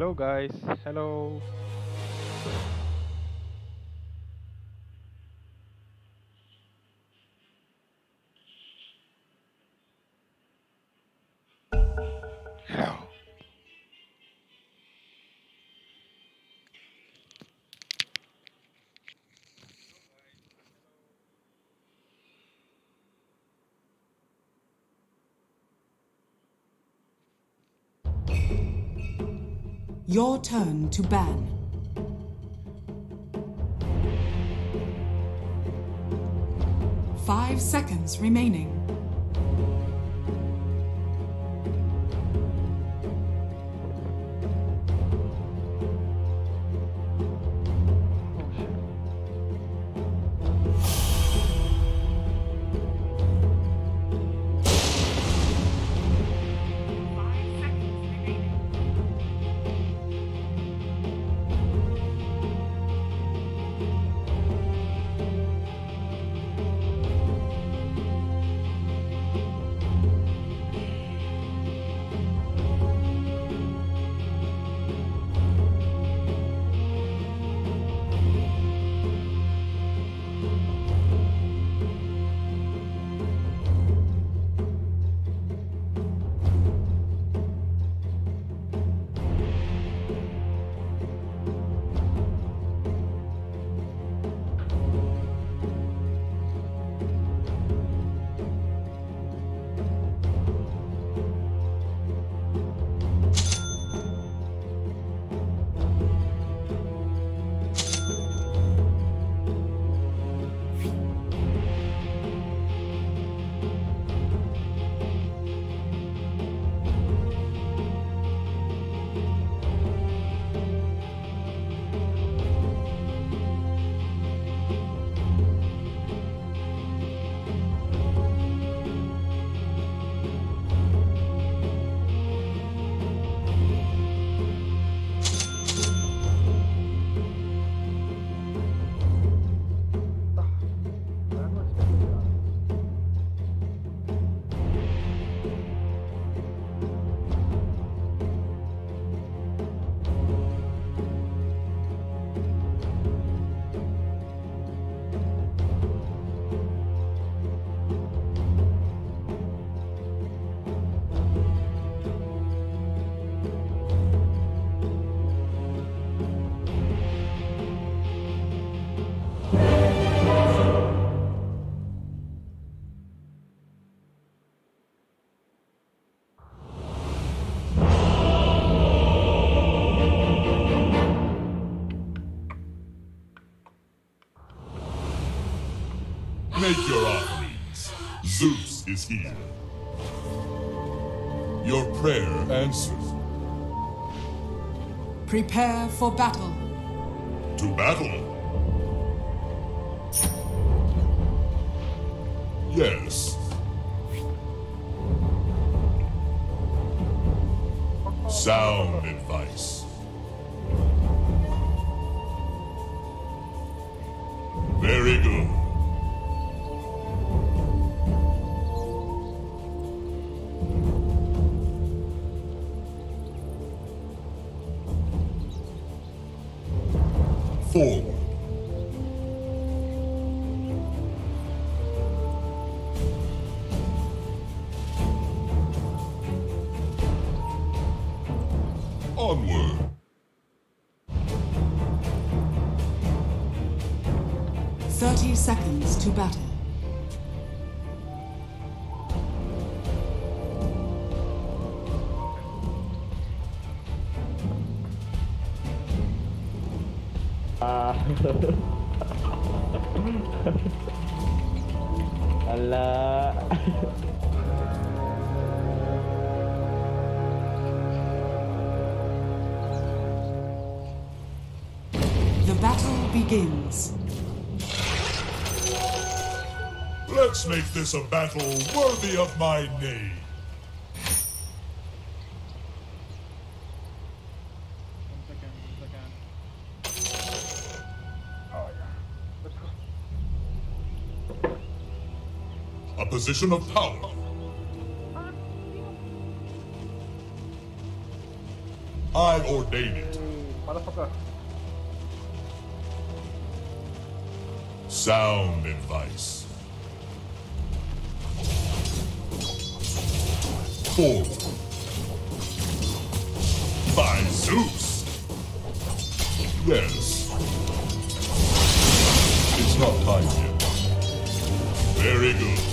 Hello, guys. Hello. Your turn to ban. Five seconds remaining. Is here. Your prayer answered. Prepare for battle. To battle. Yes. Sound advice. Alah. The battle begins. Let's make this a battle worthy of my name. A position of power. I ordain it. Sound advice. Forward. By Zeus! Yes. It's not time yet. Very good.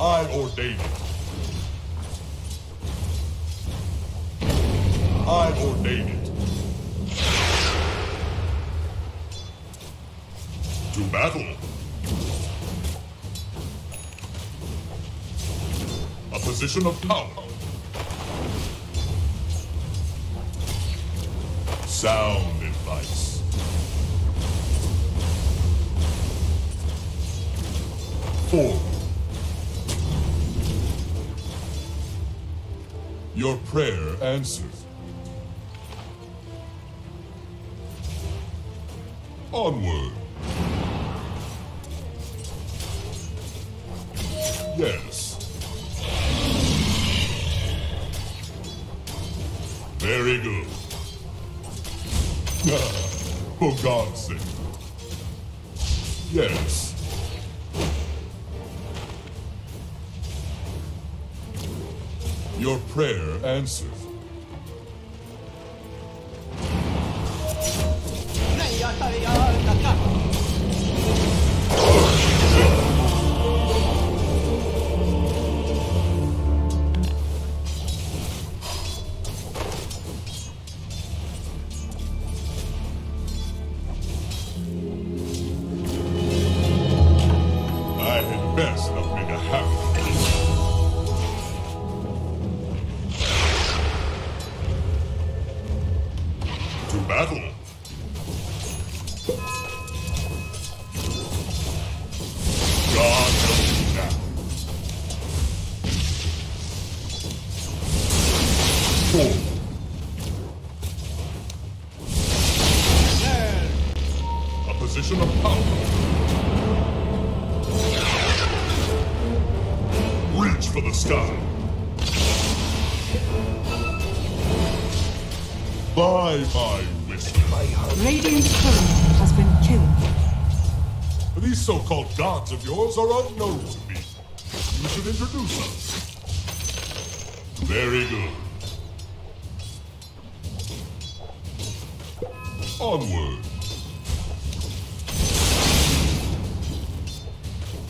I ordain it. I ordain it. To battle. A position of power. Sound advice. Forward. Your prayer answered. Onward. Bye bye, whiskey. Radiant's courier has been killed. These so-called gods of yours are unknown to me. You should introduce us. Very good. Onward.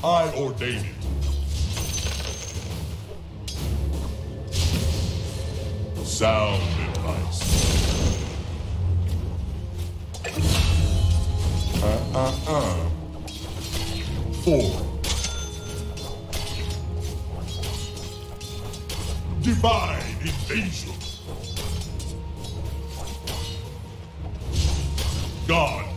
I ordain it. Sound advice. Uh, uh, uh. Four. Divine invasion. God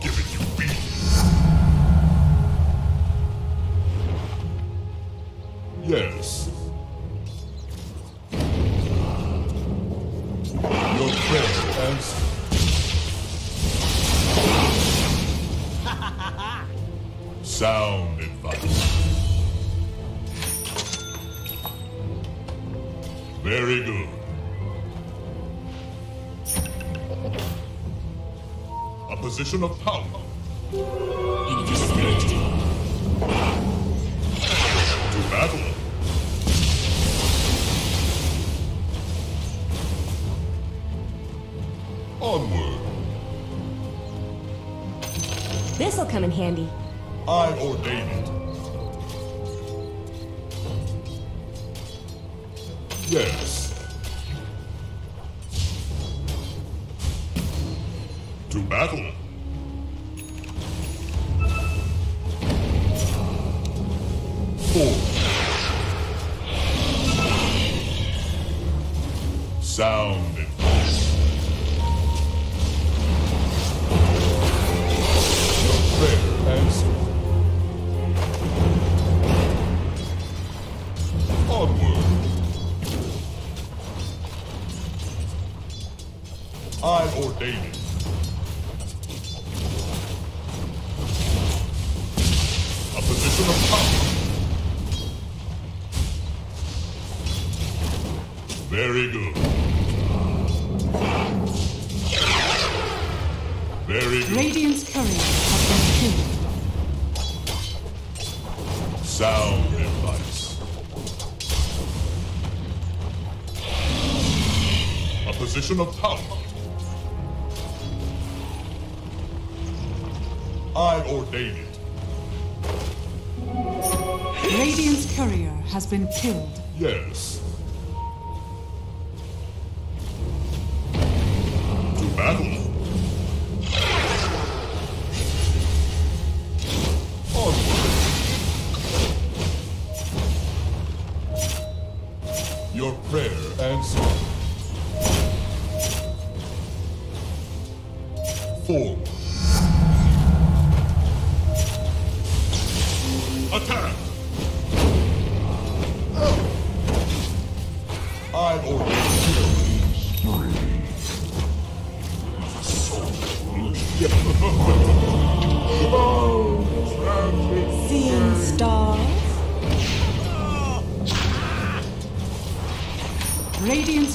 To battle.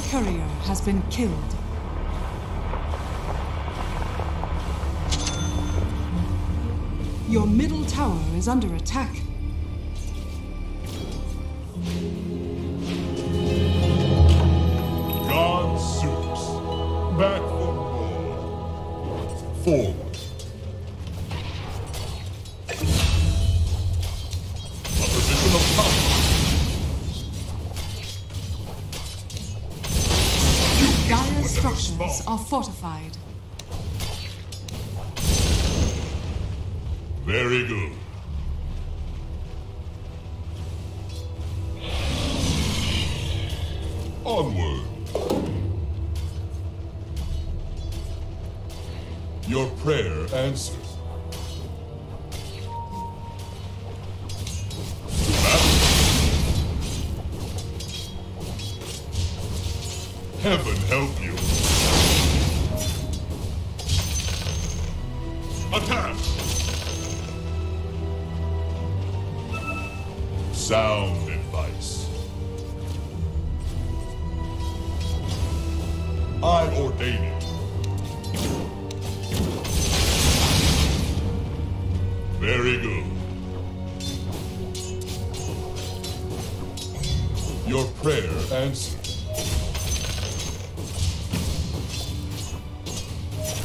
courier has been killed. Your middle tower is under attack.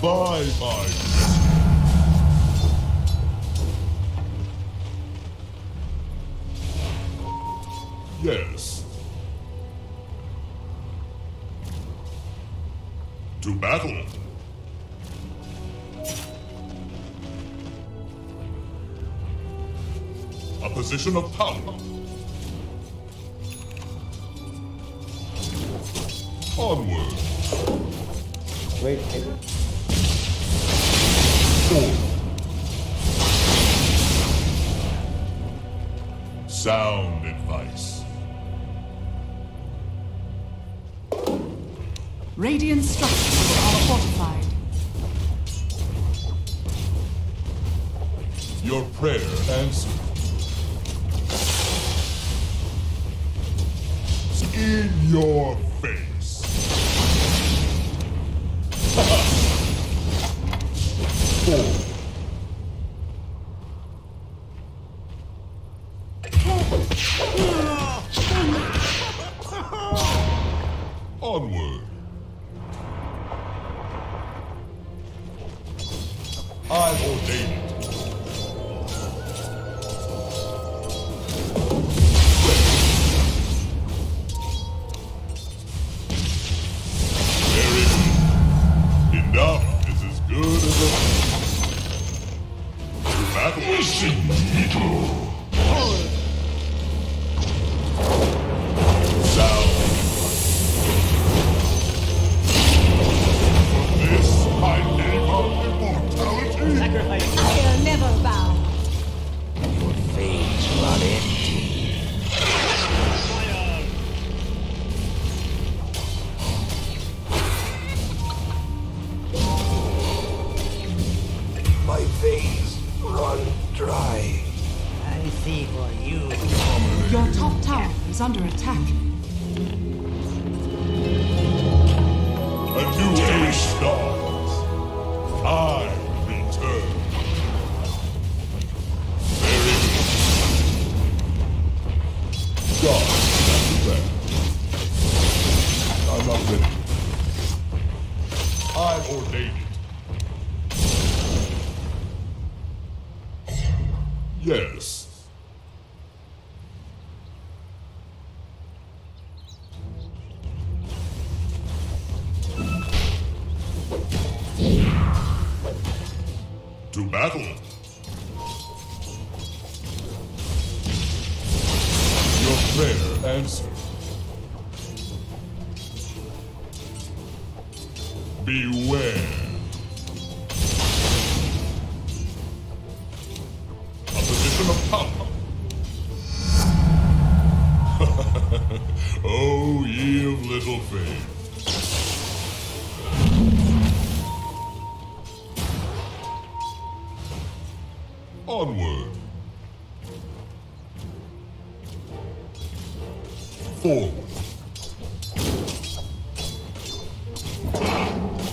Bye bye. Yes. To battle. A position of power.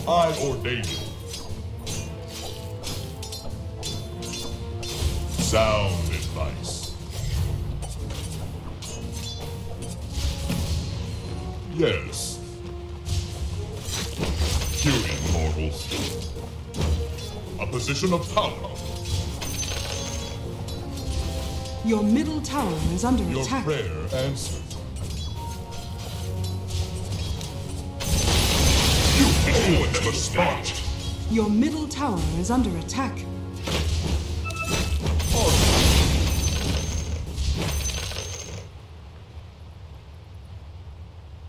I ordain it. Sound advice. Yes. Puny mortals. A position of power. Your middle tower is under Your attack. prayer answered. You never start. Your middle tower is under attack.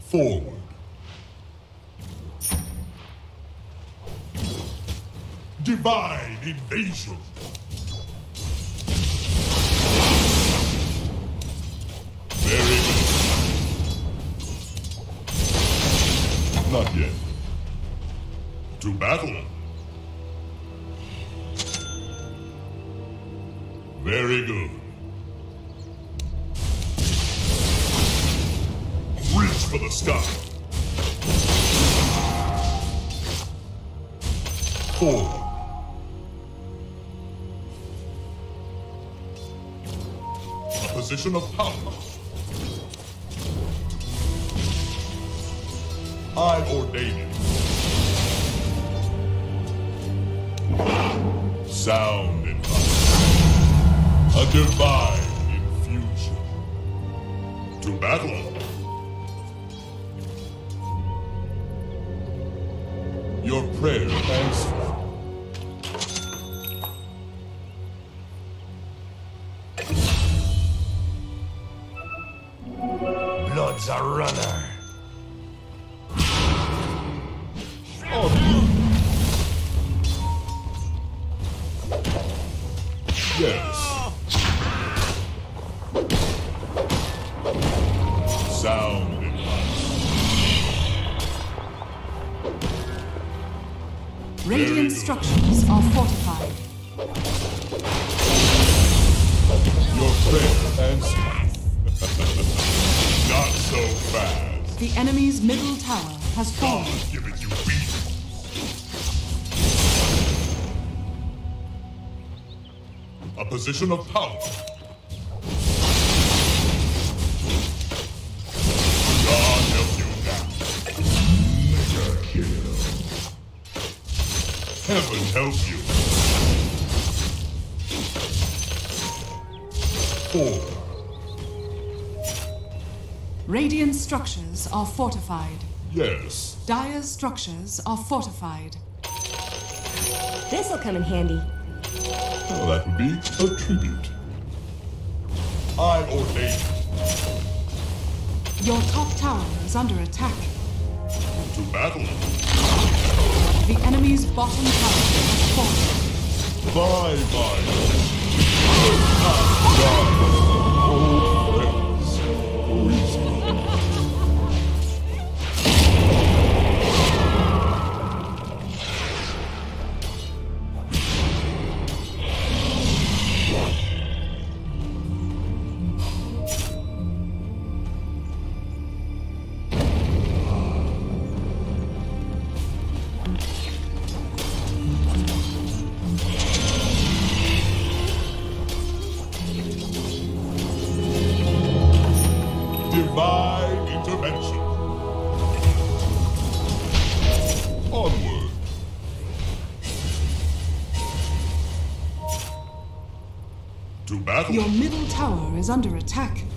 Forward. Divine invasion. Your prayer answered. Blood's a runner. A of power. God help you now. Mega kill. Heaven help you. Four. Radiant structures are fortified. Yes. Dire's structures are fortified. This'll come in handy. Well, that would be a tribute. I ordain it Your top tower is under attack. to battle. The enemy's bottom tower has fallen. Bye bye. Old is under attack.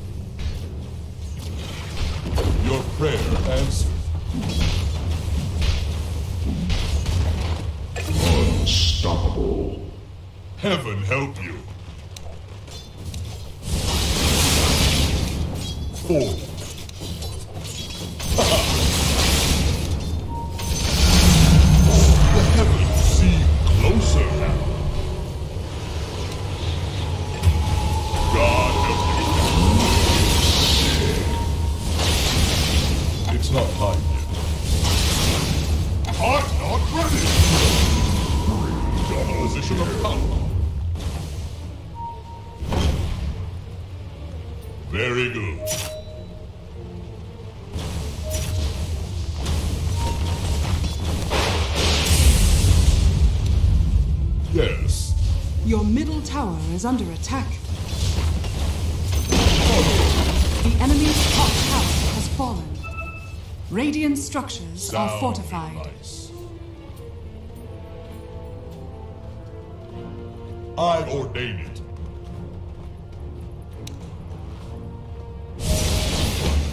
Are fortified. Advice. I've ordained it.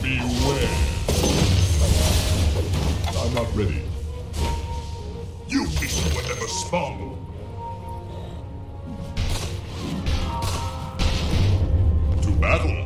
Beware. I'm not ready. You wish you were never spawned To battle.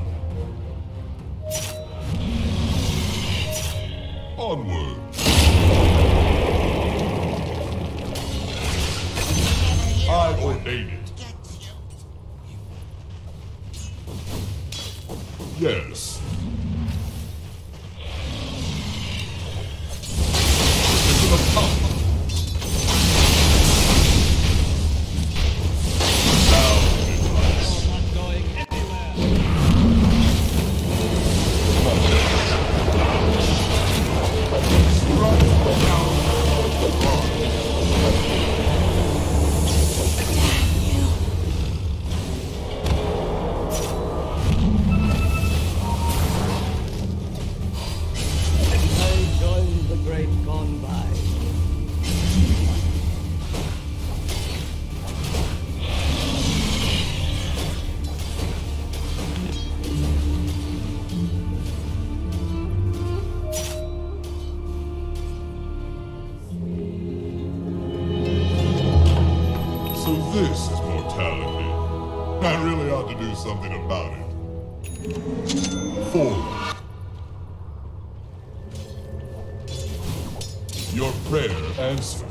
Your prayer answered.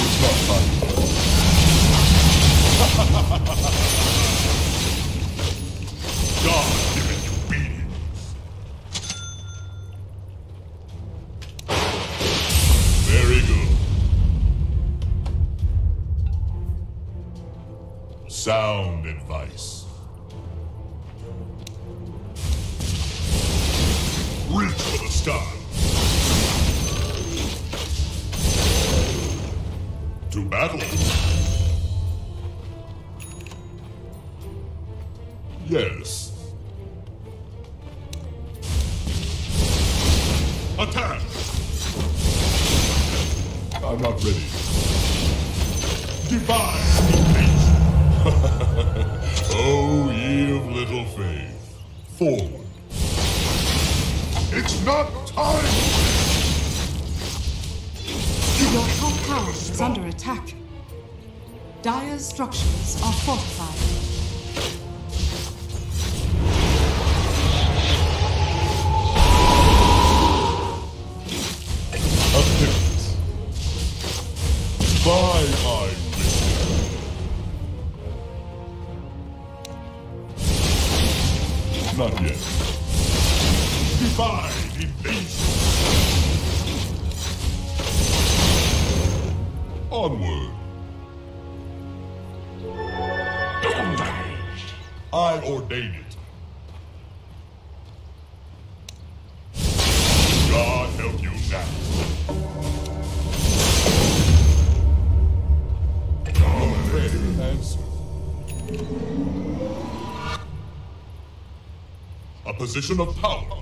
It's not time. God. position of power.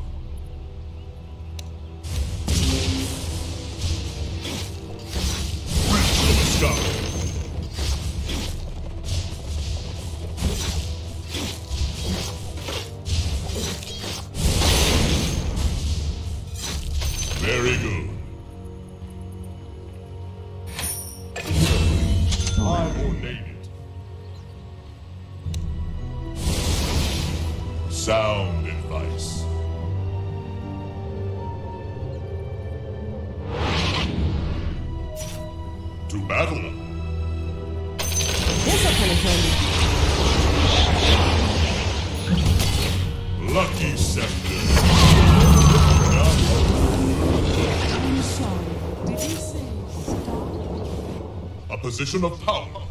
Position of power.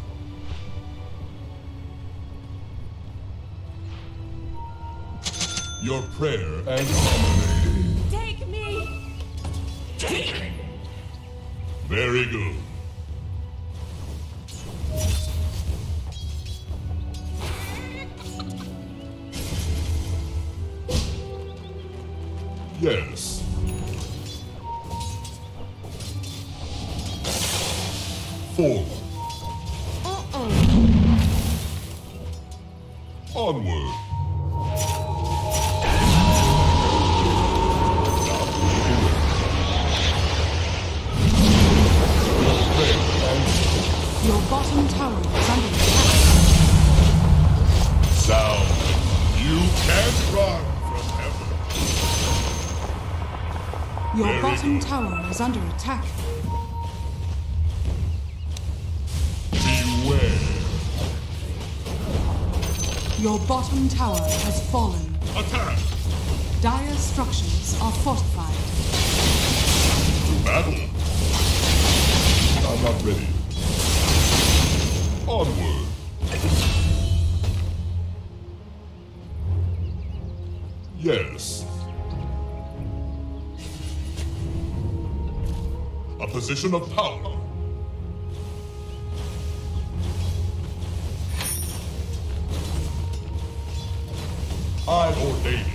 Your prayer bottom tower is under attack. Beware. Your bottom tower has fallen. Attack. Dire structures are fortified. To battle. I'm not ready. Onward. Position of power. I ordain it.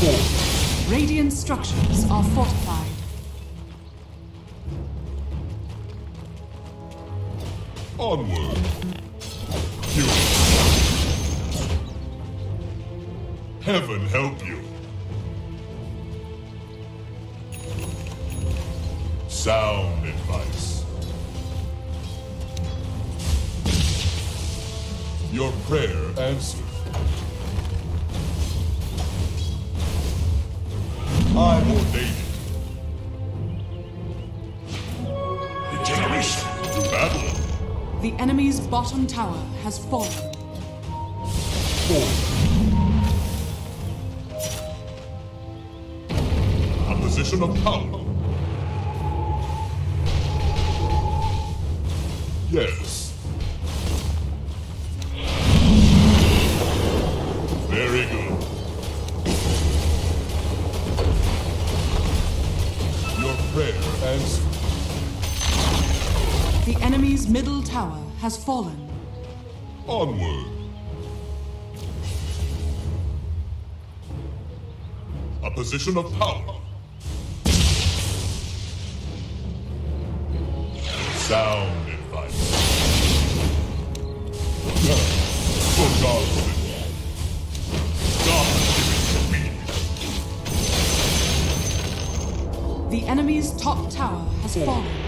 Forward. Radiant structures are fortified. Bottom tower has fallen. Forward. A position of power. Yes. Very good. Your prayer answered. The enemy's middle tower has fallen. Onward. A position of power. Sound advice. For God's. The enemy's top tower has fallen.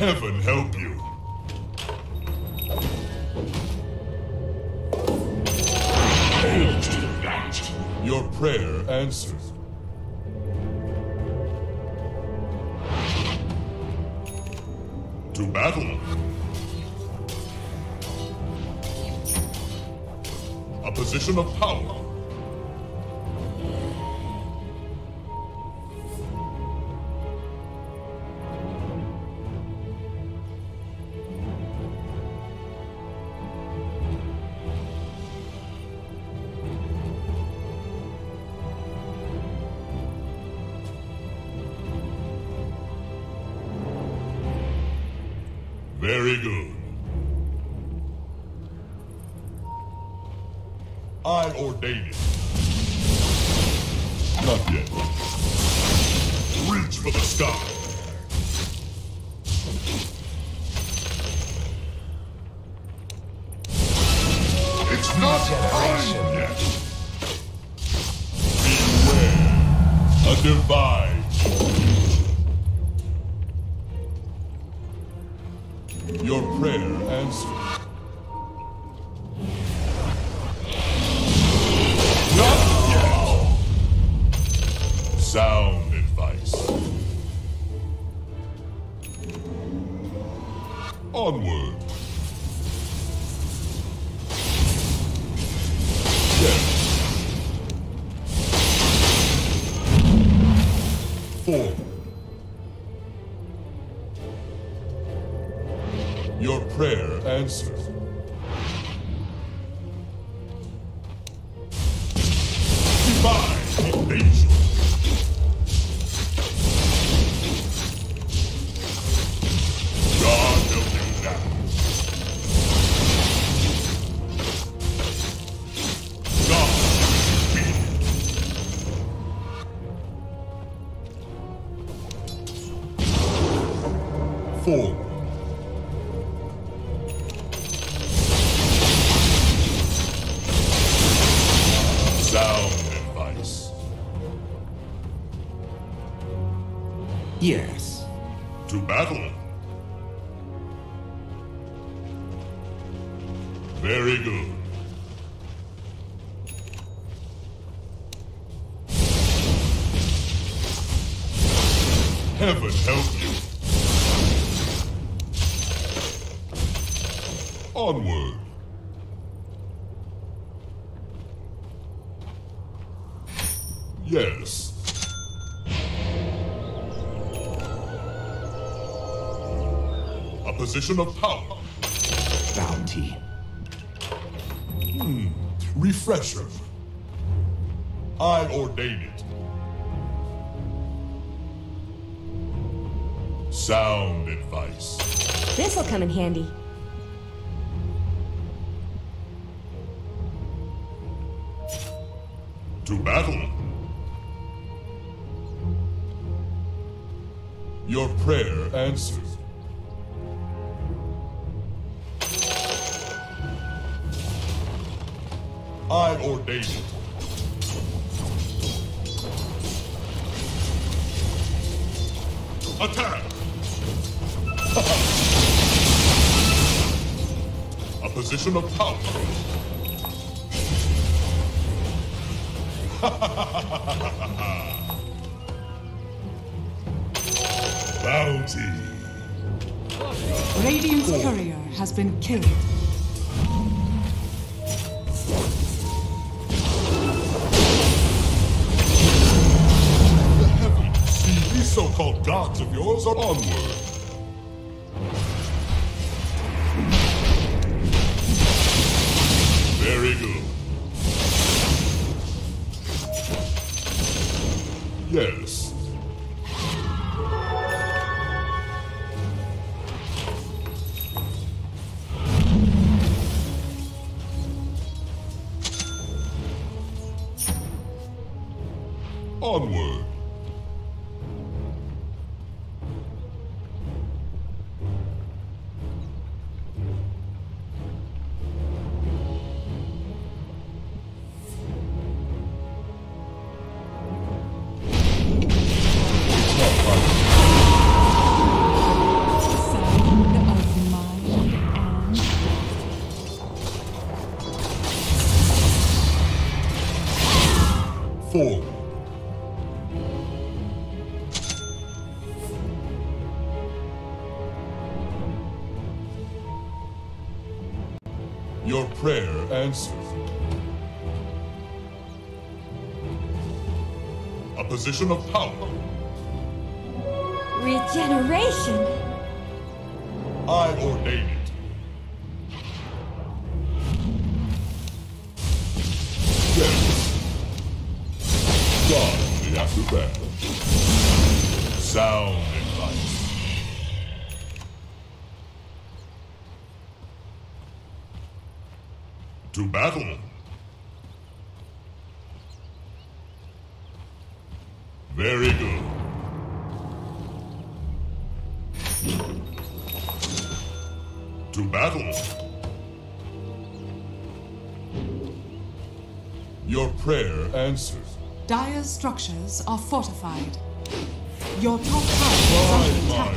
Heaven help you. Your prayer answered. To battle. A position of power. Forward. Your prayer answered. Position of power. Bounty. Hmm, refresher. I ordain it. Sound advice. This'll come in handy. To battle. Your prayer answered. I ordain it. Attack! A position of power. Bounty. Radiant's courier has been killed. Of yours are onward. Forward. Your prayer answered. A position of power. Regeneration? I ordain it. The aftermath. Sound advice. To battle. Very good. To battle. Your prayer answers. Dire's structures are fortified. Your top tower is under attack.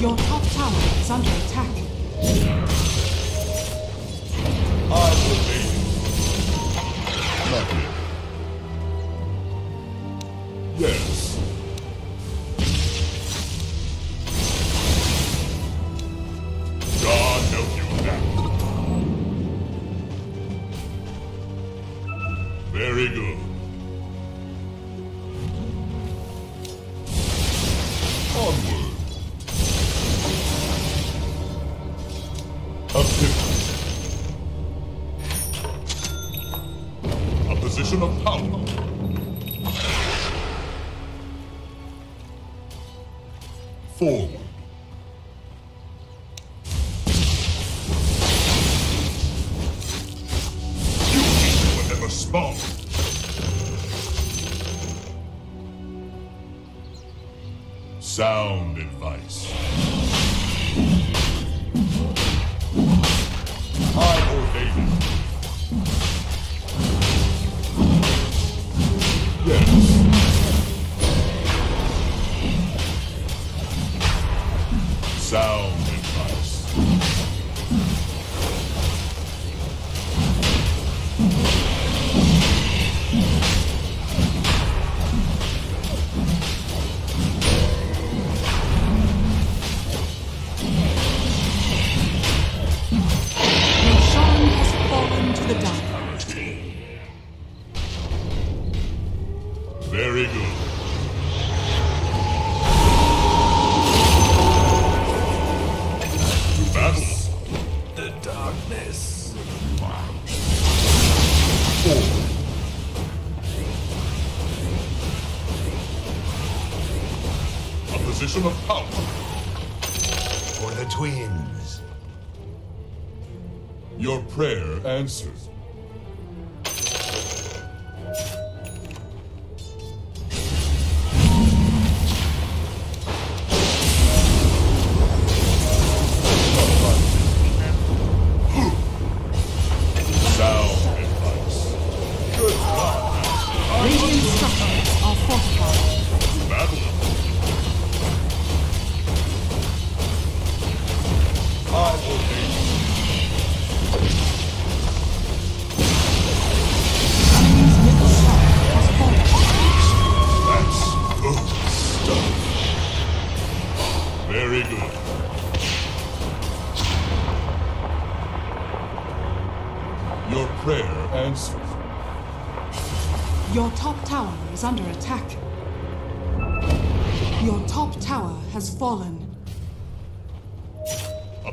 Your top tower is under attack. Position of power.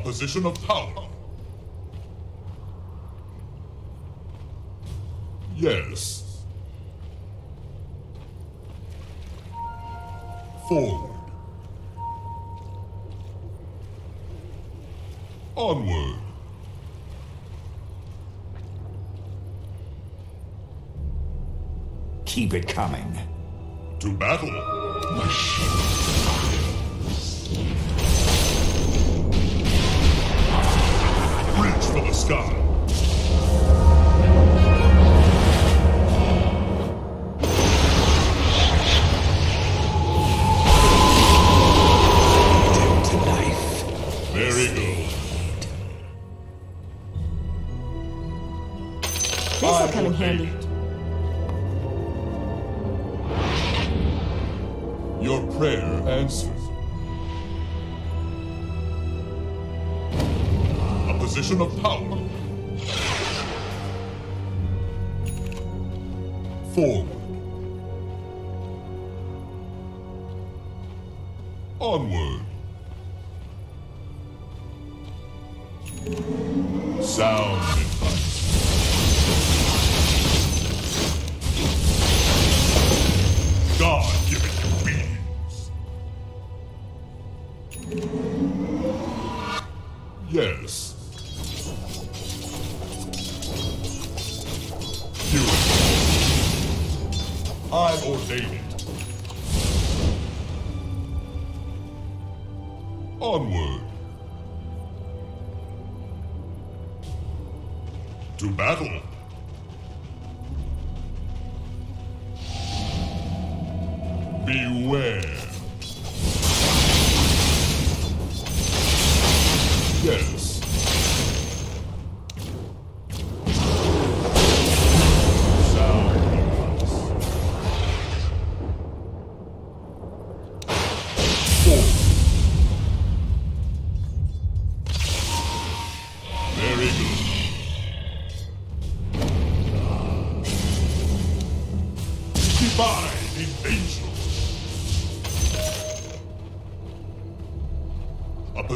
position of power. Yes. Forward. Onward. Keep it coming. To battle. Forward. Onward. Sound.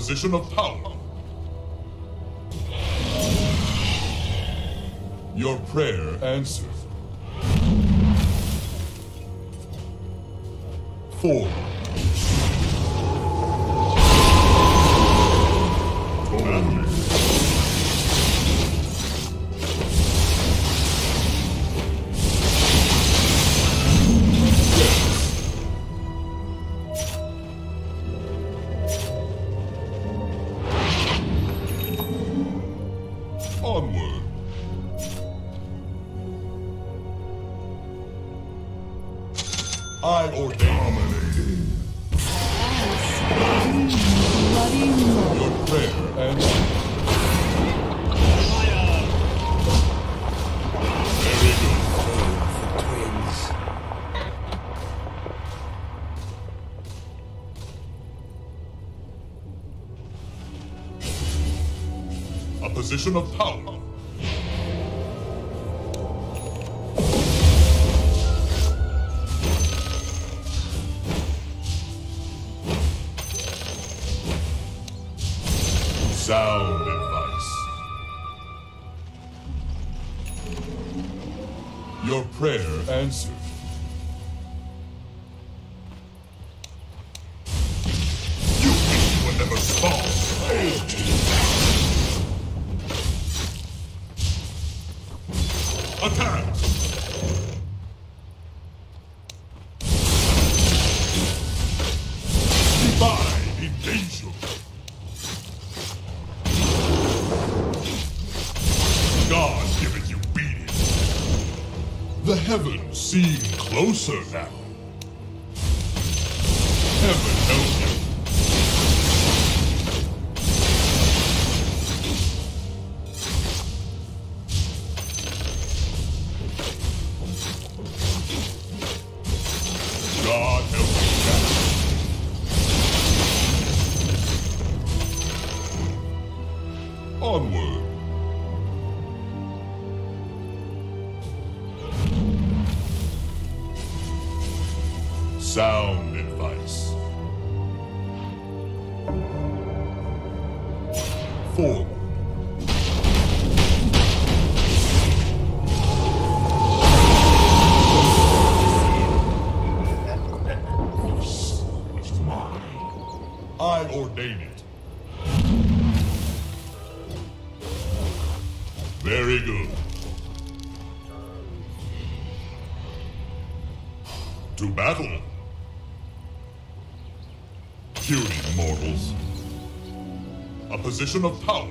position of power. Your prayer answered. Four. position of power. closer now. position of power.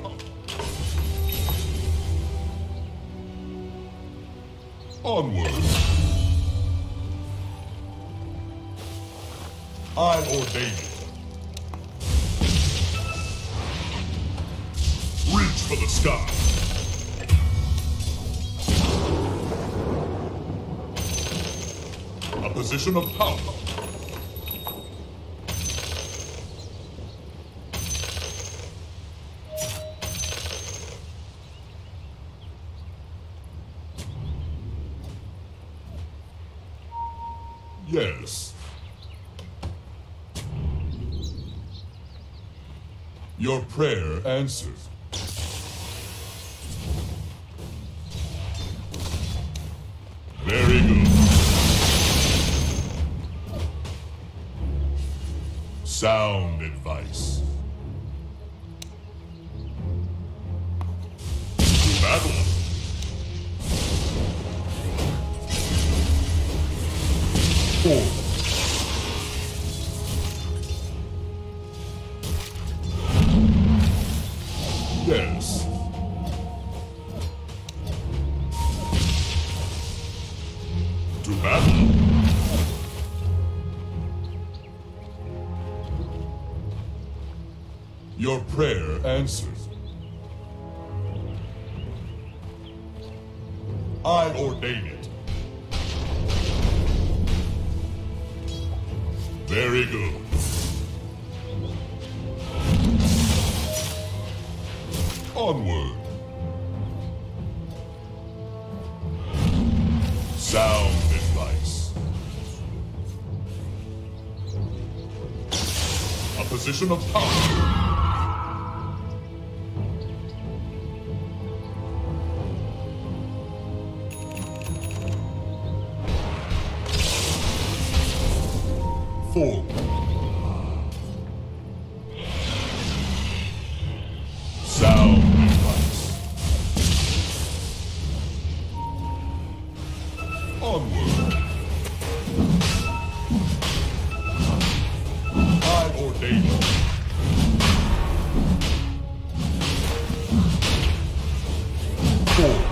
answered. Very good. Sound advice. four.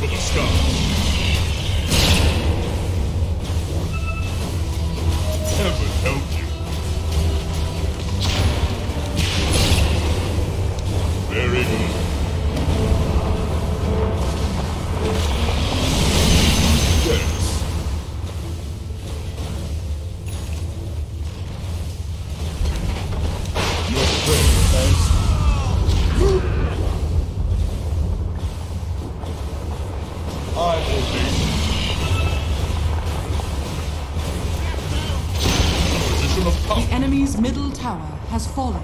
for the sky. Has fallen.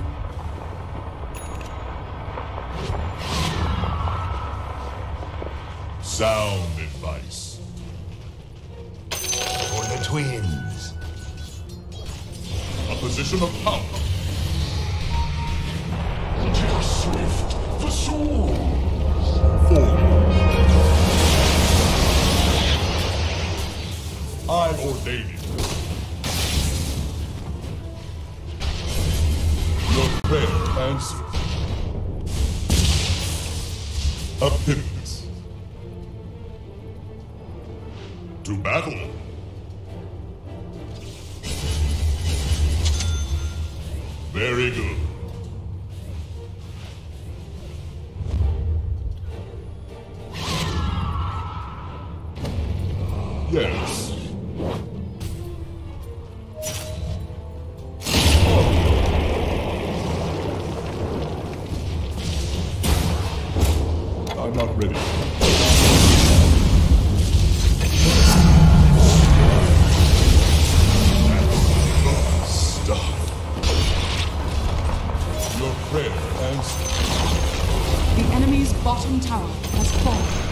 The enemy's bottom tower has fallen.